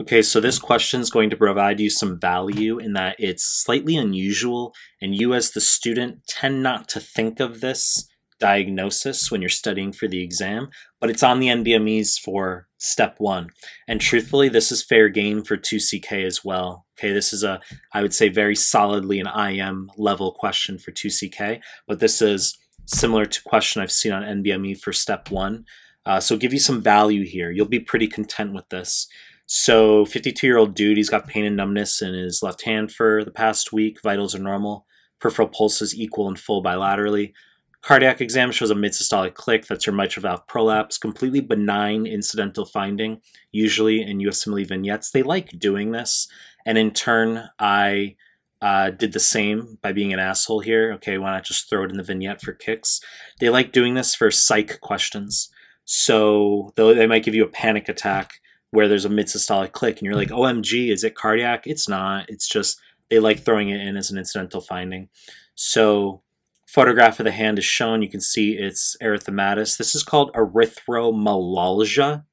Okay, so this question is going to provide you some value in that it's slightly unusual, and you as the student tend not to think of this diagnosis when you're studying for the exam, but it's on the NBMEs for step one. And truthfully, this is fair game for 2CK as well. Okay, this is a, I would say, very solidly an IM level question for 2CK, but this is similar to question I've seen on NBME for step one. Uh, so give you some value here. You'll be pretty content with this. So 52 year old dude, he's got pain and numbness in his left hand for the past week. Vitals are normal. Peripheral pulses equal and full bilaterally. Cardiac exam shows a mid-systolic click. That's your mitral valve prolapse. Completely benign incidental finding. Usually in USMLE vignettes, they like doing this. And in turn, I uh, did the same by being an asshole here. Okay, why not just throw it in the vignette for kicks? They like doing this for psych questions. So they might give you a panic attack where there's a mid-systolic click and you're like, OMG, is it cardiac? It's not. It's just they like throwing it in as an incidental finding. So photograph of the hand is shown. You can see it's erythematous. This is called erythromelalgia.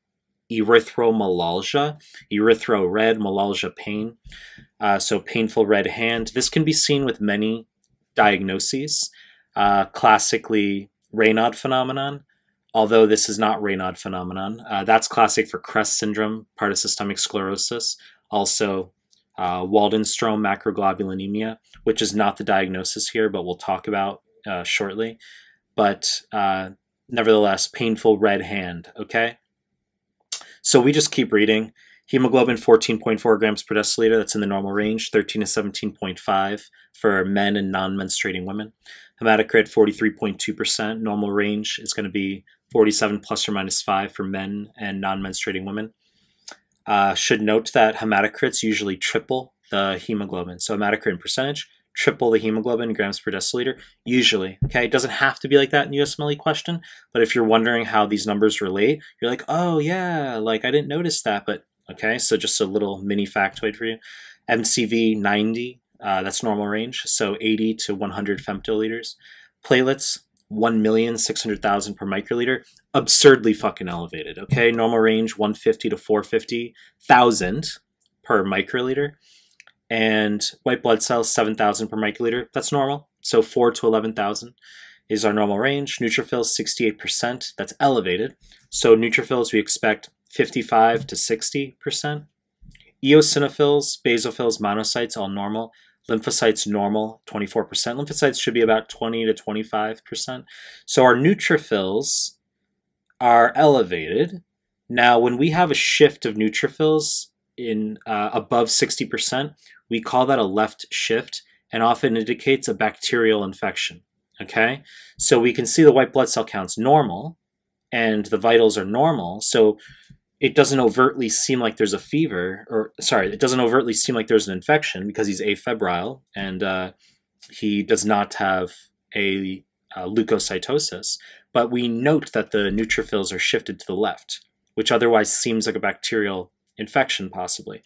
Erythromelalgia. Erythro red, melalgia pain. Uh, so painful red hand. This can be seen with many diagnoses. Uh, classically, Raynaud phenomenon although this is not Raynaud phenomenon. Uh, that's classic for CREST syndrome, part of systemic sclerosis. Also, uh, Waldenstrom macroglobulinemia, which is not the diagnosis here, but we'll talk about uh, shortly. But uh, nevertheless, painful red hand, okay? So we just keep reading. Hemoglobin 14.4 grams per deciliter, that's in the normal range, 13 to 17.5 for men and non menstruating women. Hematocrit 43.2%, normal range is going to be 47 plus or minus 5 for men and non menstruating women. Uh, should note that hematocrits usually triple the hemoglobin. So hematocrit in percentage, triple the hemoglobin grams per deciliter, usually. Okay, it doesn't have to be like that in the USMLE question, but if you're wondering how these numbers relate, you're like, oh yeah, like I didn't notice that, but okay, so just a little mini factoid for you. MCV 90, uh, that's normal range, so 80 to 100 femtoliters. Platelets 1,600,000 per microliter, absurdly fucking elevated. Okay, normal range 150 to 450,000 per microliter, and white blood cells 7,000 per microliter. That's normal. So 4 to 11,000 is our normal range. Neutrophils 68%. That's elevated. So neutrophils we expect 55 to 60%. Eosinophils, basophils, monocytes all normal. Lymphocytes normal, 24%. Lymphocytes should be about 20 to 25%. So our neutrophils are elevated. Now, when we have a shift of neutrophils in uh, above 60%, we call that a left shift and often indicates a bacterial infection. Okay, so we can see the white blood cell counts normal and the vitals are normal. So it doesn't overtly seem like there's a fever, or sorry, it doesn't overtly seem like there's an infection because he's afebrile and uh, he does not have a uh, leukocytosis. But we note that the neutrophils are shifted to the left, which otherwise seems like a bacterial infection, possibly.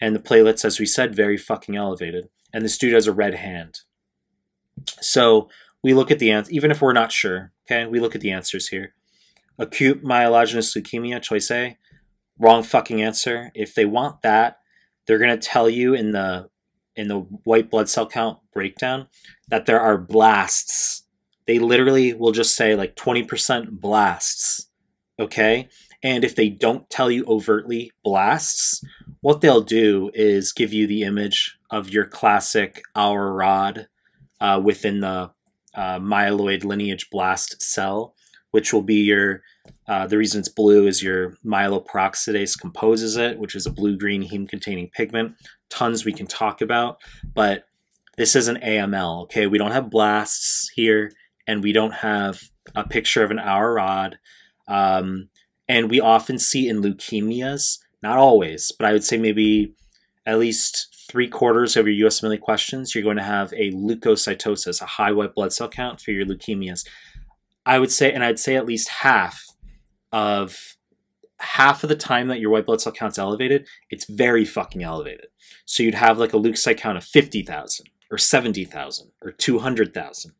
And the platelets, as we said, very fucking elevated. And this dude has a red hand. So we look at the answer, even if we're not sure, okay, we look at the answers here. Acute myelogenous leukemia, choice A, wrong fucking answer. If they want that, they're going to tell you in the in the white blood cell count breakdown that there are blasts. They literally will just say like 20% blasts. Okay? And if they don't tell you overtly blasts, what they'll do is give you the image of your classic Auer rod uh, within the uh, myeloid lineage blast cell, which will be your uh, the reason it's blue is your myeloperoxidase composes it, which is a blue-green heme-containing pigment. Tons we can talk about, but this is an AML, okay? We don't have blasts here, and we don't have a picture of an Auer rod. Um, and we often see in leukemias, not always, but I would say maybe at least three quarters of your USMLE questions, you're going to have a leukocytosis, a high white blood cell count for your leukemias. I would say, and I'd say at least half of half of the time that your white blood cell count's elevated, it's very fucking elevated. So you'd have like a leukocyte count of 50,000 or 70,000 or 200,000,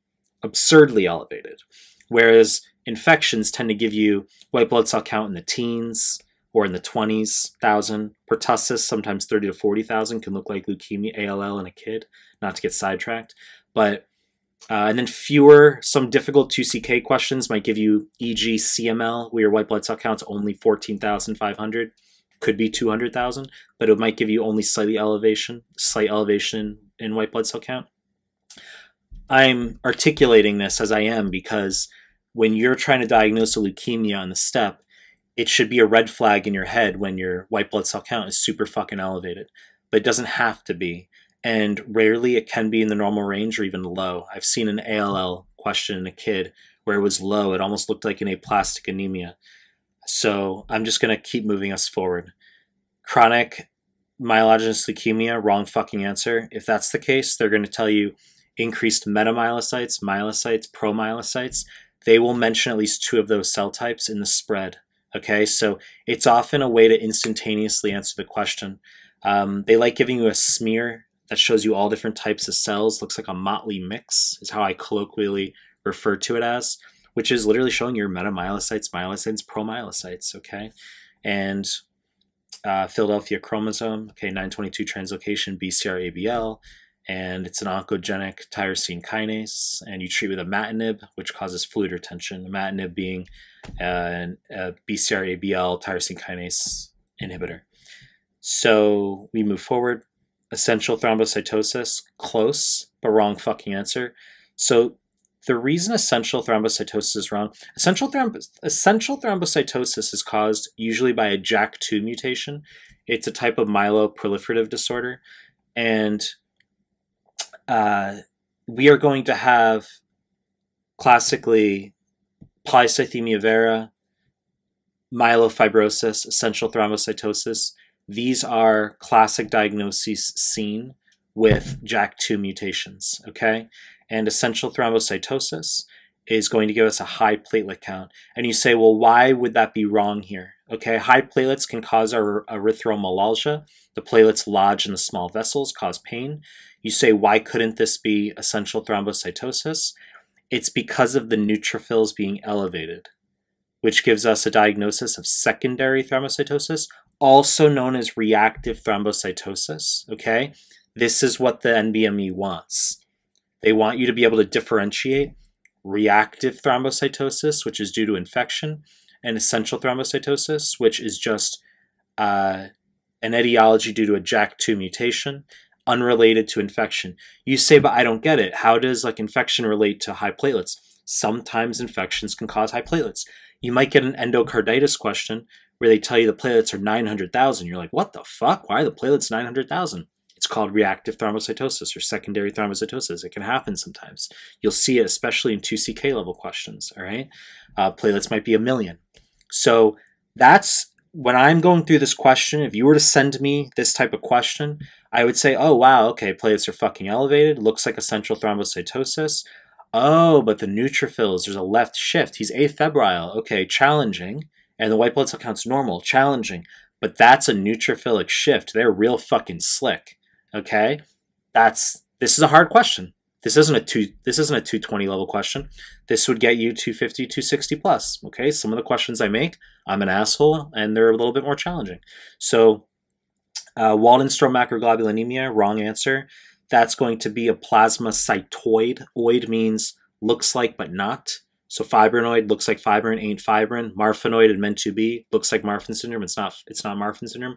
absurdly elevated. Whereas infections tend to give you white blood cell count in the teens, or in the 20s thousand. Pertussis, sometimes 30 to 40,000, can look like leukemia, ALL in a kid, not to get sidetracked. But, uh, and then fewer, some difficult 2CK questions might give you EG CML, where your white blood cell count's only 14,500, could be 200,000, but it might give you only slightly elevation, slight elevation in white blood cell count. I'm articulating this as I am because when you're trying to diagnose a leukemia on the step, it should be a red flag in your head when your white blood cell count is super fucking elevated. But it doesn't have to be. And rarely it can be in the normal range or even low. I've seen an ALL question in a kid where it was low. It almost looked like an aplastic anemia. So I'm just going to keep moving us forward. Chronic myelogenous leukemia, wrong fucking answer. If that's the case, they're going to tell you increased metamyelocytes, myelocytes, promyelocytes. They will mention at least two of those cell types in the spread. Okay, so it's often a way to instantaneously answer the question. Um, they like giving you a smear that shows you all different types of cells. Looks like a motley mix, is how I colloquially refer to it as, which is literally showing your metamyelocytes, myelocytes, promyelocytes. Okay, and uh, Philadelphia chromosome, okay, 922 translocation BCR-ABL, and it's an oncogenic tyrosine kinase, and you treat with a imatinib, which causes fluid retention. Imatinib being uh, a BCR-ABL tyrosine kinase inhibitor. So we move forward. Essential thrombocytosis, close, but wrong fucking answer. So the reason essential thrombocytosis is wrong, essential, thromb- essential thrombocytosis is caused usually by a JAK2 mutation. It's a type of myeloproliferative disorder. And uh, we are going to have classically polycythemia vera, myelofibrosis, essential thrombocytosis. These are classic diagnoses seen with JAK2 mutations, okay? And essential thrombocytosis is going to give us a high platelet count. And you say, well, why would that be wrong here? Okay, high platelets can cause our erythromelalgia. The platelets lodge in the small vessels, cause pain. You say, why couldn't this be essential thrombocytosis? It's because of the neutrophils being elevated, which gives us a diagnosis of secondary thrombocytosis, also known as reactive thrombocytosis. Okay, this is what the NBME wants. They want you to be able to differentiate reactive thrombocytosis, which is due to infection, and essential thrombocytosis, which is just uh, an etiology due to a JAK2 mutation unrelated to infection. You say, but I don't get it. How does like infection relate to high platelets? Sometimes infections can cause high platelets. You might get an endocarditis question where they tell you the platelets are 900,000. You're like, what the fuck? Why are the platelets 900,000? It's called reactive thrombocytosis or secondary thrombocytosis. It can happen sometimes. You'll see it especially in 2CK level questions, all right? Uh, platelets might be a million. So that's when I'm going through this question, if you were to send me this type of question, I would say, oh, wow, okay, platelets are fucking elevated. Looks like essential thrombocytosis. Oh, but the neutrophils, there's a left shift. He's afebrile. Okay, challenging. And the white blood cell count's normal. Challenging. But that's a neutrophilic shift. They're real fucking slick. Okay? That's this is a hard question. This isn't a two this isn't a 220 level question. This would get you 250, 260 plus. Okay? Some of the questions I make, I'm an asshole and they're a little bit more challenging. So uh, Waldenstrom macroglobulinemia, wrong answer. That's going to be a plasma plasmacytoid. Oid means looks like but not. So fibrinoid looks like fibrin, ain't fibrin. Marfanoid and meant to be looks like Marfan syndrome. It's not. It's not Marfan syndrome.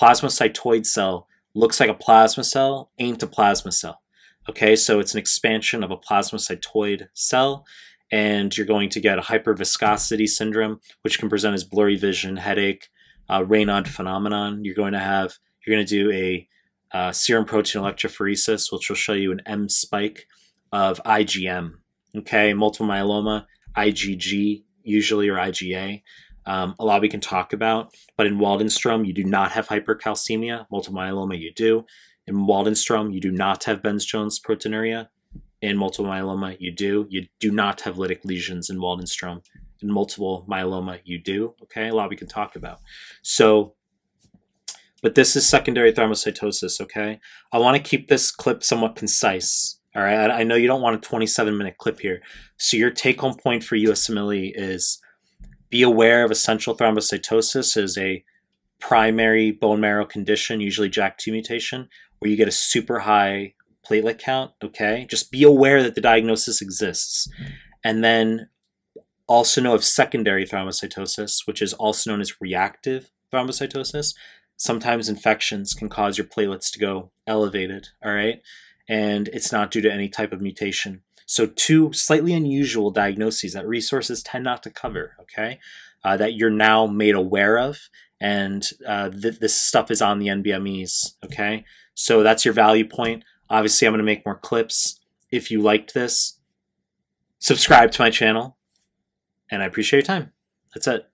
Plasmacytoid cell looks like a plasma cell, ain't a plasma cell. Okay, so it's an expansion of a plasmacytoid cell, and you're going to get a hyperviscosity syndrome, which can present as blurry vision, headache, uh, Raynaud phenomenon. You're going to have you're going to do a uh, serum protein electrophoresis, which will show you an M spike of IgM. Okay, multiple myeloma, IgG usually or IgA. Um, a lot we can talk about, but in Waldenstrom, you do not have hypercalcemia. Multiple myeloma, you do. In Waldenstrom, you do not have Bence-Jones proteinuria. In multiple myeloma, you do. You do not have lytic lesions in Waldenstrom. In multiple myeloma, you do. Okay, a lot we can talk about. So but this is secondary thrombocytosis, okay? I want to keep this clip somewhat concise, all right? I know you don't want a 27 minute clip here. So your take home point for USMLE is be aware of essential thrombocytosis is a primary bone marrow condition, usually JAK2 mutation, where you get a super high platelet count. Okay, just be aware that the diagnosis exists, and then also know of secondary thrombocytosis, which is also known as reactive thrombocytosis. Sometimes infections can cause your platelets to go elevated. All right, and it's not due to any type of mutation. So, two slightly unusual diagnoses that resources tend not to cover, okay, uh, that you're now made aware of, and uh, th- this stuff is on the NBMEs, okay? So, that's your value point. Obviously, I'm going to make more clips. If you liked this, subscribe to my channel, and I appreciate your time. That's it.